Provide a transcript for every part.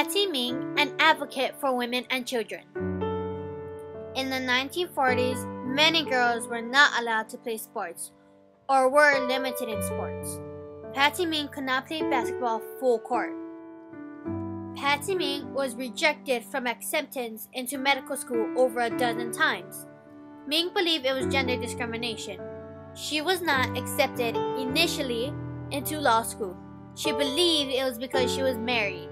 Patsy Mink, an advocate for women and children. In the 1940s, many girls were not allowed to play sports or were limited in sports. Patsy Mink could not play basketball full court. Patsy Mink was rejected from acceptance into medical school over a dozen times. Mink believed it was gender discrimination. She was not accepted initially into law school. She believed it was because she was married.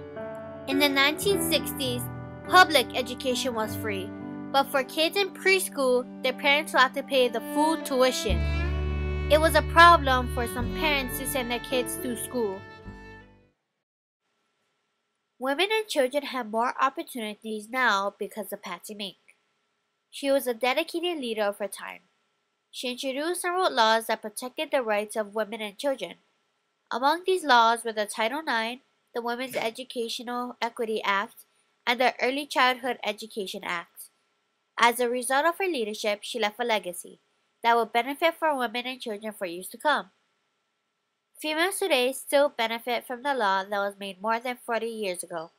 In the 1960s, public education was free, but for kids in preschool, their parents would have to pay the full tuition. It was a problem for some parents to send their kids to school. Women and children have more opportunities now because of Patsy Mink. She was a dedicated leader of her time. She introduced and wrote laws that protected the rights of women and children. Among these laws were the Title IX, the Women's Educational Equity Act, and the Early Childhood Education Act. As a result of her leadership, she left a legacy that will benefit for women and children for years to come. Females today still benefit from the law that was made more than 40 years ago.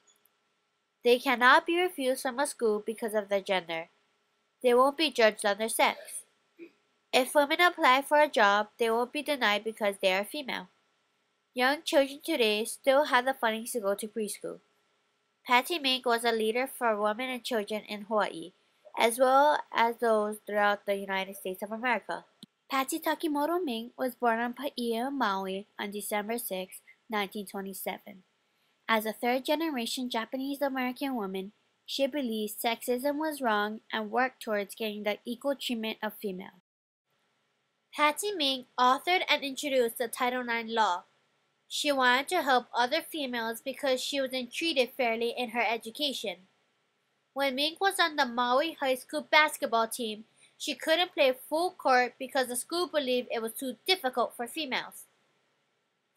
They cannot be refused from a school because of their gender. They won't be judged on their sex. If women apply for a job, they won't be denied because they are female. Young children today still have the funding to go to preschool. Patsy Mink was a leader for women and children in Hawaii, as well as those throughout the United States of America. Patsy Takemoto Mink was born on Paia, Maui on December 6, 1927. As a third-generation Japanese American woman, she believed sexism was wrong and worked towards getting the equal treatment of females. Patsy Mink authored and introduced the Title IX law. She wanted to help other females because she wasn't treated fairly in her education. When Mink was on the Maui High School basketball team, she couldn't play full court because the school believed it was too difficult for females.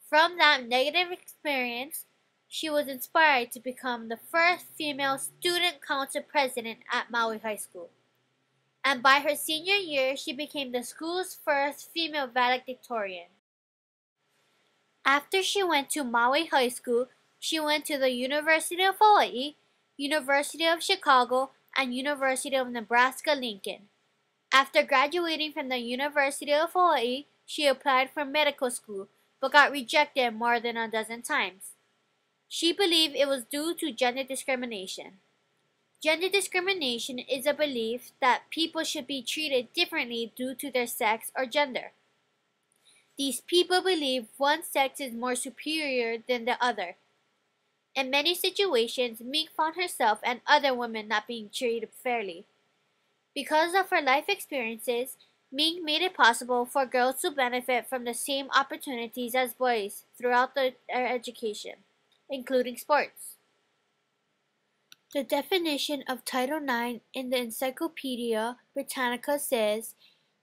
From that negative experience, she was inspired to become the first female student council president at Maui High School. And by her senior year, she became the school's first female valedictorian. After she went to Maui High School, she went to the University of Hawaii, University of Chicago, and University of Nebraska-Lincoln. After graduating from the University of Hawaii, she applied for medical school, but got rejected more than a dozen times. She believed it was due to gender discrimination. Gender discrimination is a belief that people should be treated differently due to their sex or gender. These people believe one sex is more superior than the other. In many situations, Mink found herself and other women not being treated fairly. Because of her life experiences, Mink made it possible for girls to benefit from the same opportunities as boys throughout their education, including sports. The definition of Title IX in the Encyclopedia Britannica says,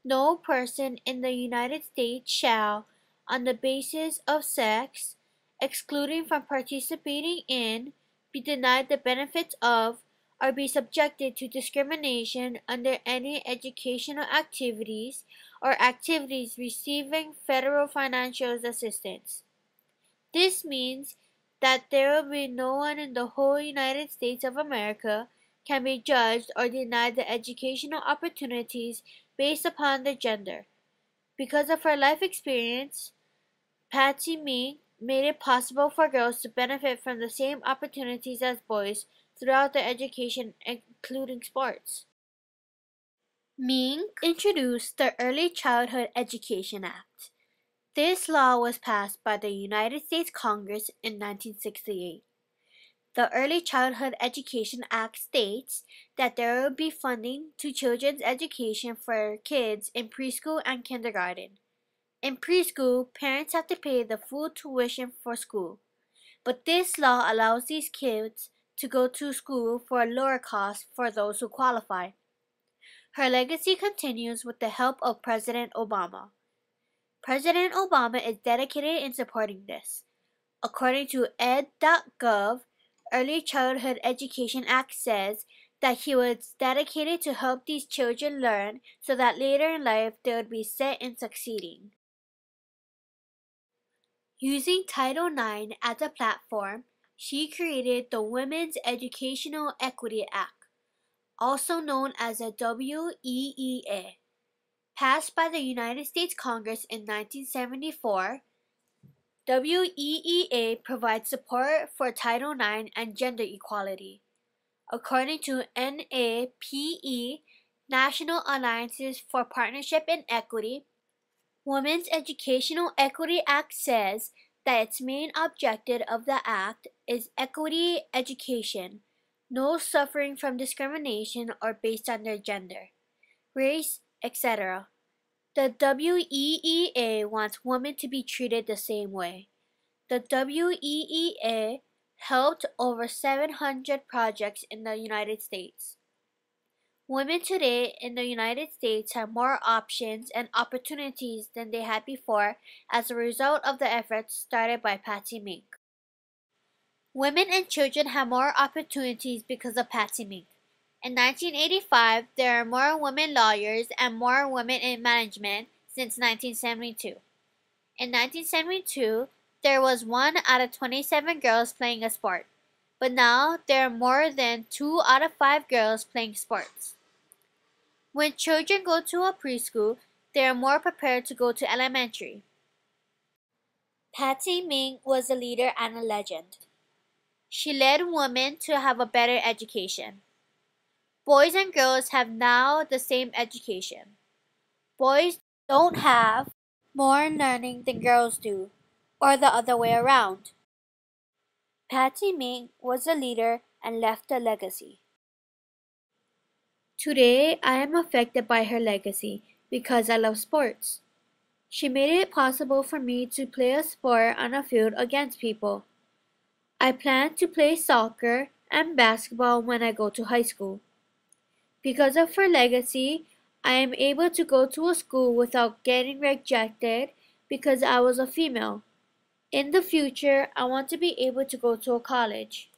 No person in the United States shall, on the basis of sex, excluding from participating in, be denied the benefits of, or be subjected to discrimination under any educational activities or activities receiving federal financial assistance. This means that there will be no one in the whole United States of America can be judged or denied the educational opportunities based upon their gender. Because of her life experience, Patsy Mink made it possible for girls to benefit from the same opportunities as boys throughout their education, including sports. Mink introduced the Early Childhood Education Act. This law was passed by the United States Congress in 1968. The Early Childhood Education Act states that there will be funding to children's education for kids in preschool and kindergarten. In preschool, parents have to pay the full tuition for school, but this law allows these kids to go to school for a lower cost for those who qualify. Her legacy continues with the help of President Obama. President Obama is dedicated in supporting this. According to ed.gov, Early Childhood Education Act says that he was dedicated to help these children learn so that later in life they would be set in succeeding. Using Title IX as a platform, she created the Women's Educational Equity Act, also known as the WEEA. Passed by the United States Congress in 1974, WEEA provides support for Title IX and gender equality. According to NAPE, National Alliances for Partnership and Equity, Women's Educational Equity Act says that its main objective of the Act is equity education, no suffering from discrimination or based on their gender, race, etc. The WEEA wants women to be treated the same way. The WEEA helped over 700 projects in the United States. Women today in the United States have more options and opportunities than they had before as a result of the efforts started by Patsy Mink. Women and children have more opportunities because of Patsy Mink. In 1985, there are more women lawyers and more women in management since 1972. In 1972, there was one out of 27 girls playing a sport, but now there are more than two out of five girls playing sports. When children go to a preschool, they are more prepared to go to elementary. Patsy Mink was a leader and a legend. She led women to have a better education. Boys and girls have now the same education. Boys don't have more learning than girls do, or the other way around. Patsy Mink was a leader and left a legacy. Today, I am affected by her legacy because I love sports. She made it possible for me to play a sport on a field against people. I plan to play soccer and basketball when I go to high school. Because of her legacy, I am able to go to a school without getting rejected because I was a female. In the future, I want to be able to go to a college.